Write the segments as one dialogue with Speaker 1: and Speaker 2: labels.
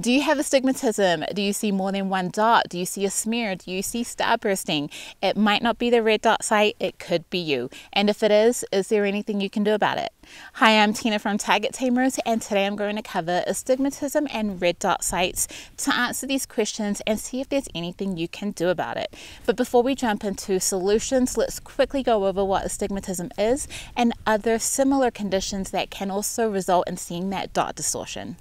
Speaker 1: Do you have astigmatism? Do you see more than one dot? Do you see a smear? Do you see starbursting? It might not be the red dot sight, it could be you. And if it is, is there anything you can do about it? Hi, I'm Tina from Target Tamers, and today I'm going to cover astigmatism and red dot sights to answer these questions and see if there's anything you can do about it. But before we jump into solutions, let's quickly go over what astigmatism is and other similar conditions that can also result in seeing that dot distortion.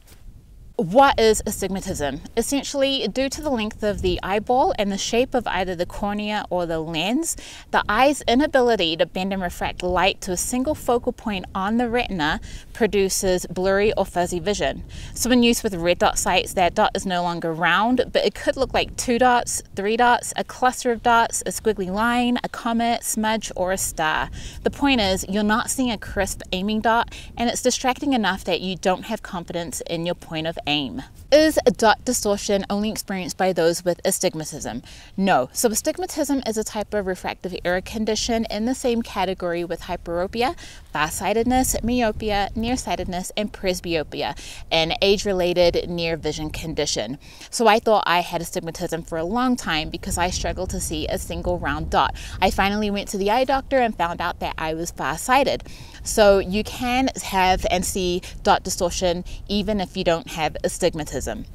Speaker 1: What is astigmatism? Essentially, due to the length of the eyeball and the shape of either the cornea or the lens, the eye's inability to bend and refract light to a single focal point on the retina produces blurry or fuzzy vision. So when used with red dot sights, that dot is no longer round, but it could look like two dots, three dots, a cluster of dots, a squiggly line, a comet, smudge, or a star. The point is, you're not seeing a crisp aiming dot, and it's distracting enough that you don't have confidence in your point of aim aim. Is dot distortion only experienced by those with astigmatism? No. So astigmatism is a type of refractive error condition in the same category with hyperopia, farsightedness, myopia, nearsightedness, and presbyopia, an age-related near vision condition. So I thought I had astigmatism for a long time because I struggled to see a single round dot. I finally went to the eye doctor and found out that I was farsighted. So you can have and see dot distortion even if you don't have astigmatism.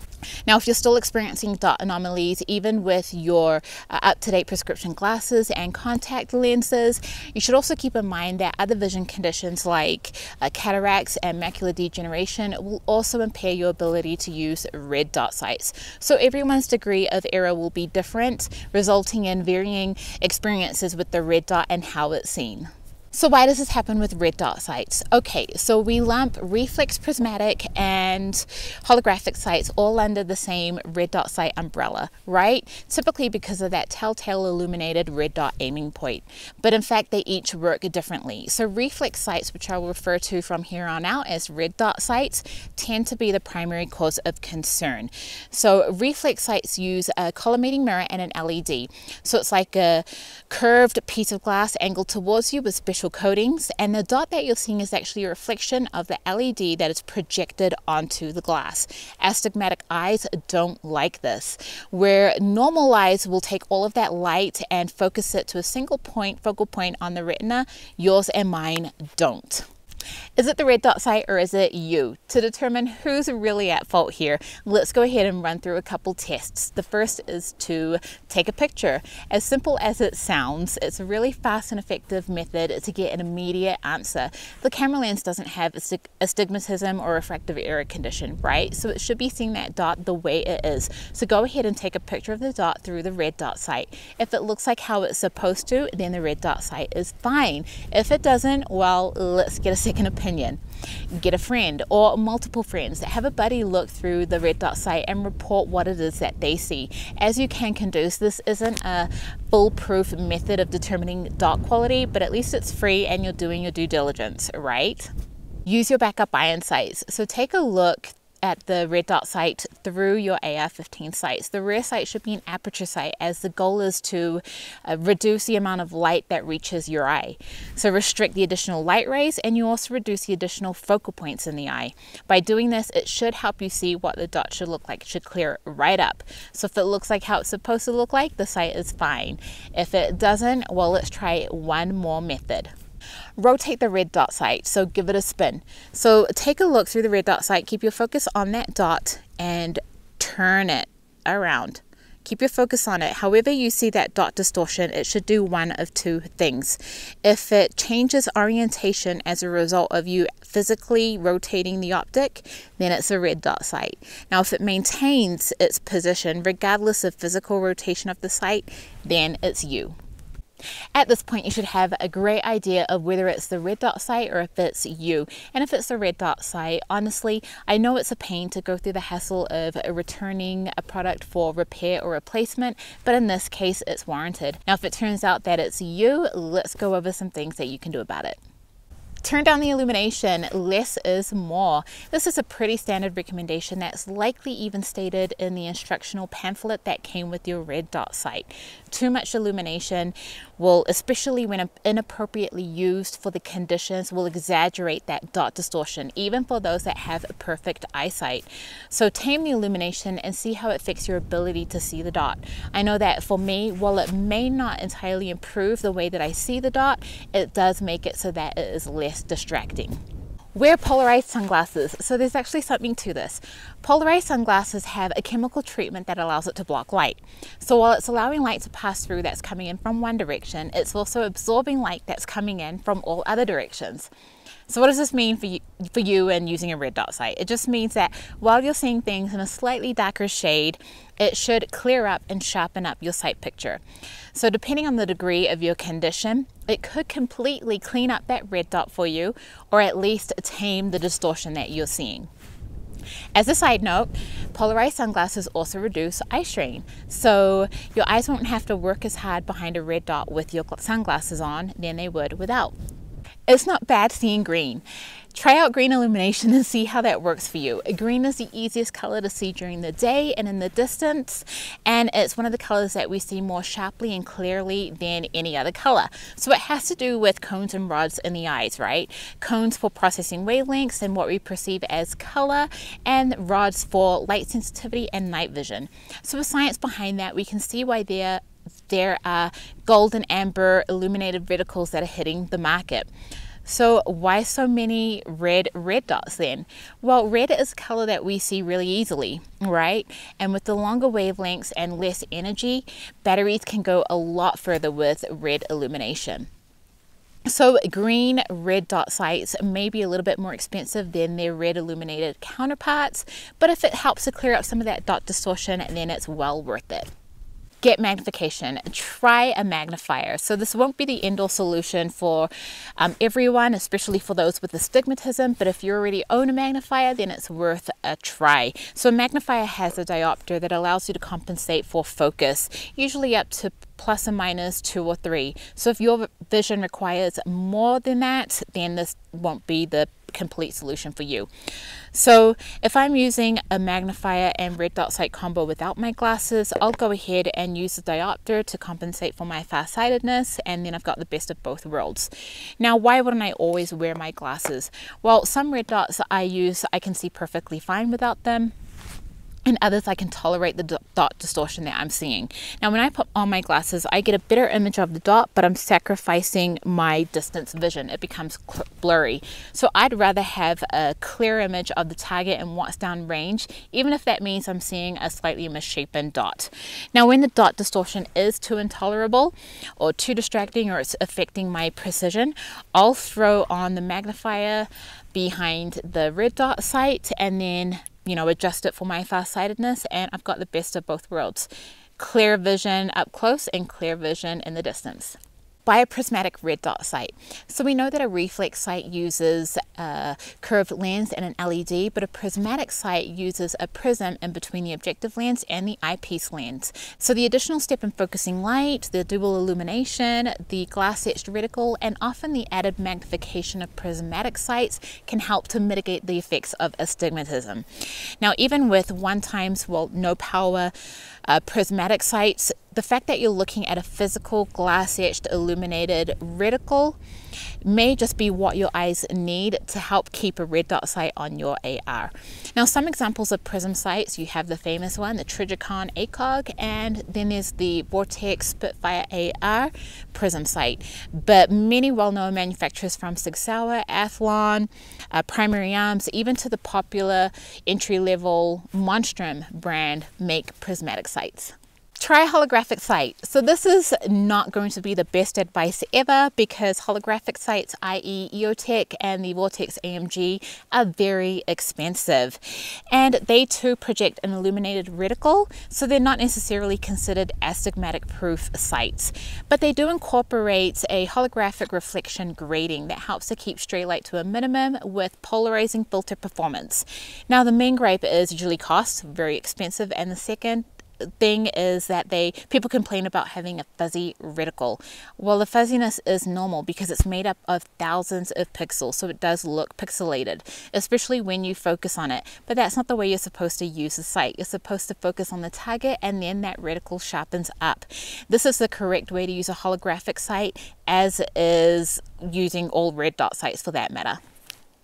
Speaker 1: Now, if you're still experiencing dot anomalies, even with your uh, up-to-date prescription glasses and contact lenses, you should also keep in mind that other vision conditions like uh, cataracts and macular degeneration will also impair your ability to use red dot sights. So everyone's degree of error will be different, resulting in varying experiences with the red dot and how it's seen. So why does this happen with red dot sights? Okay, so we lump reflex prismatic and holographic sights all under the same red dot sight umbrella, right? Typically because of that telltale illuminated red dot aiming point. But in fact, they each work differently. So reflex sights, which I will refer to from here on out as red dot sights, tend to be the primary cause of concern. So reflex sights use a collimating mirror and an LED. So it's like a curved piece of glass angled towards you with special coatings and the dot that you're seeing is actually a reflection of the LED that is projected onto the glass. Astigmatic eyes don't like this. Where normal eyes will take all of that light and focus it to a single point, focal point on the retina, yours and mine don't. Is it the red dot sight or is it you? To determine who's really at fault here, let's go ahead and run through a couple tests. The first is to take a picture. As simple as it sounds, it's a really fast and effective method to get an immediate answer. The camera lens doesn't have astigmatism or refractive error condition, right? So it should be seeing that dot the way it is. So go ahead and take a picture of the dot through the red dot sight. If it looks like how it's supposed to, then the red dot sight is fine. If it doesn't, well, let's get a second second opinion. Get a friend or multiple friends. Have a buddy look through the red dot sight and report what it is that they see. As you can conduce, this isn't a foolproof method of determining dot quality, but at least it's free and you're doing your due diligence, right? Use your backup iron sights. So take a look at the red dot sight through your AR-15 sights. The rear sight should be an aperture sight as the goal is to uh, reduce the amount of light that reaches your eye. So restrict the additional light rays and you also reduce the additional focal points in the eye. By doing this, it should help you see what the dot should look like. It should clear right up. So if it looks like how it's supposed to look like, the sight is fine. If it doesn't, well, let's try one more method rotate the red dot sight. So give it a spin. So take a look through the red dot sight, keep your focus on that dot and turn it around. Keep your focus on it. However you see that dot distortion, it should do one of two things. If it changes orientation as a result of you physically rotating the optic, then it's a red dot sight. Now, if it maintains its position regardless of physical rotation of the sight, then it's you. At this point, you should have a great idea of whether it's the red dot sight or if it's you. And if it's the red dot sight, honestly, I know it's a pain to go through the hassle of returning a product for repair or replacement, but in this case, it's warranted. Now, if it turns out that it's you, let's go over some things that you can do about it. Turn down the illumination, less is more. This is a pretty standard recommendation that's likely even stated in the instructional pamphlet that came with your red dot sight. Too much illumination will, especially when inappropriately used for the conditions, will exaggerate that dot distortion, even for those that have perfect eyesight. So tame the illumination and see how it affects your ability to see the dot. I know that for me, while it may not entirely improve the way that I see the dot, it does make it so that it is less distracting. Wear polarized sunglasses. So there's actually something to this. Polarized sunglasses have a chemical treatment that allows it to block light. So while it's allowing light to pass through that's coming in from one direction, it's also absorbing light that's coming in from all other directions. So what does this mean for you, for you and using a red dot sight? It just means that while you're seeing things in a slightly darker shade, it should clear up and sharpen up your sight picture. So depending on the degree of your condition, it could completely clean up that red dot for you or at least tame the distortion that you're seeing. As a side note, polarized sunglasses also reduce eye strain. So your eyes won't have to work as hard behind a red dot with your sunglasses on than they would without. It's not bad seeing green. Try out green illumination and see how that works for you. Green is the easiest color to see during the day and in the distance, and it's one of the colors that we see more sharply and clearly than any other color. So it has to do with cones and rods in the eyes, right? Cones for processing wavelengths and what we perceive as color, and rods for light sensitivity and night vision. So the science behind that, we can see why there there are gold and amber illuminated reticles that are hitting the market. So why so many red red dots then? Well, red is a color that we see really easily, right? And with the longer wavelengths and less energy, batteries can go a lot further with red illumination. So green red dot sights may be a little bit more expensive than their red illuminated counterparts, but if it helps to clear up some of that dot distortion, then it's well worth it get magnification. Try a magnifier. So this won't be the end-all solution for um, everyone, especially for those with astigmatism, but if you already own a magnifier, then it's worth a try. So a magnifier has a diopter that allows you to compensate for focus, usually up to plus or minus two or three. So if your vision requires more than that, then this won't be the complete solution for you. So if I'm using a magnifier and red dot sight combo without my glasses, I'll go ahead and use the diopter to compensate for my farsightedness and then I've got the best of both worlds. Now why wouldn't I always wear my glasses? Well some red dots I use I can see perfectly fine without them and others I can tolerate the dot distortion that I'm seeing. Now when I put on my glasses I get a better image of the dot but I'm sacrificing my distance vision. It becomes blurry. So I'd rather have a clear image of the target and what's down range even if that means I'm seeing a slightly misshapen dot. Now when the dot distortion is too intolerable or too distracting or it's affecting my precision I'll throw on the magnifier behind the red dot sight and then you know, adjust it for my farsightedness and I've got the best of both worlds. Clear vision up close and clear vision in the distance buy a prismatic red dot sight. So we know that a reflex sight uses a curved lens and an LED, but a prismatic sight uses a prism in between the objective lens and the eyepiece lens. So the additional step in focusing light, the dual illumination, the glass etched reticle, and often the added magnification of prismatic sights can help to mitigate the effects of astigmatism. Now, even with one times, well, no power uh, prismatic sights, the fact that you're looking at a physical glass etched illuminated reticle may just be what your eyes need to help keep a red dot sight on your AR. Now some examples of prism sights, you have the famous one, the Trijicon ACOG, and then there's the Vortex Spitfire AR prism sight. But many well-known manufacturers from Sig Sauer, Athlon, uh, Primary Arms, even to the popular entry-level Monstrum brand make prismatic sights. Try holographic sight. So this is not going to be the best advice ever because holographic sights, i.e. EOTech and the Vortex AMG are very expensive. And they too project an illuminated reticle, so they're not necessarily considered astigmatic proof sights. But they do incorporate a holographic reflection grating that helps to keep stray light to a minimum with polarizing filter performance. Now the main gripe is usually cost, very expensive, and the second thing is that they people complain about having a fuzzy reticle. Well, the fuzziness is normal because it's made up of thousands of pixels, so it does look pixelated, especially when you focus on it. But that's not the way you're supposed to use the sight. You're supposed to focus on the target and then that reticle sharpens up. This is the correct way to use a holographic sight as is using all red dot sights for that matter.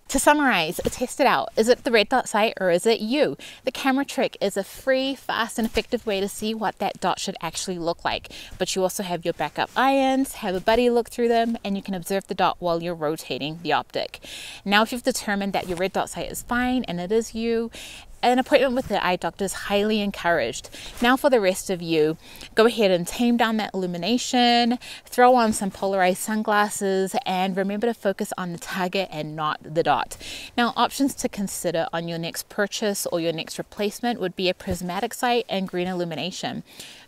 Speaker 1: To summarize, test it out. Is it the red dot sight or is it you? The camera trick is a free, fast, and effective way to see what that dot should actually look like. But you also have your backup irons, have a buddy look through them, and you can observe the dot while you're rotating the optic. Now, if you've determined that your red dot sight is fine and it is you, an appointment with the eye doctor is highly encouraged. Now, for the rest of you, go ahead and tame down that illumination, throw on some polarized sunglasses, and remember to focus on the target and not the dot. Now, options to consider on your next purchase or your next replacement would be a prismatic sight and green illumination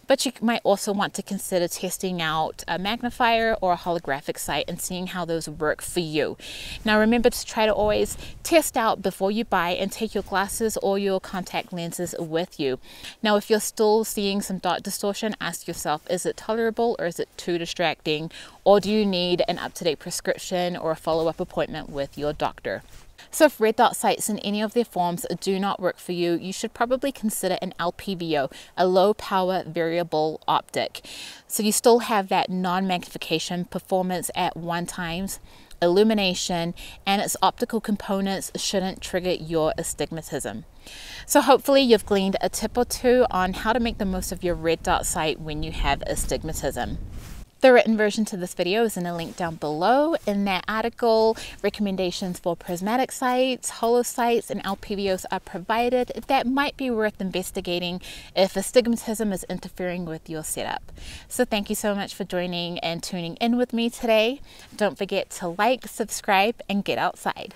Speaker 1: but you might also want to consider testing out a magnifier or a holographic sight and seeing how those work for you. Now remember to try to always test out before you buy and take your glasses or your contact lenses with you. Now if you're still seeing some dot distortion, ask yourself, is it tolerable or is it too distracting? Or do you need an up-to-date prescription or a follow-up appointment with your doctor? So if red dot sights in any of their forms do not work for you, you should probably consider an LPVO, a low power variable optic. So you still have that non-magnification performance at one times, illumination, and its optical components shouldn't trigger your astigmatism. So hopefully you've gleaned a tip or two on how to make the most of your red dot sight when you have astigmatism. The written version to this video is in a link down below. In that article, recommendations for prismatic holo sights, and LPVOs are provided that might be worth investigating if astigmatism is interfering with your setup. So thank you so much for joining and tuning in with me today. Don't forget to like, subscribe, and get outside.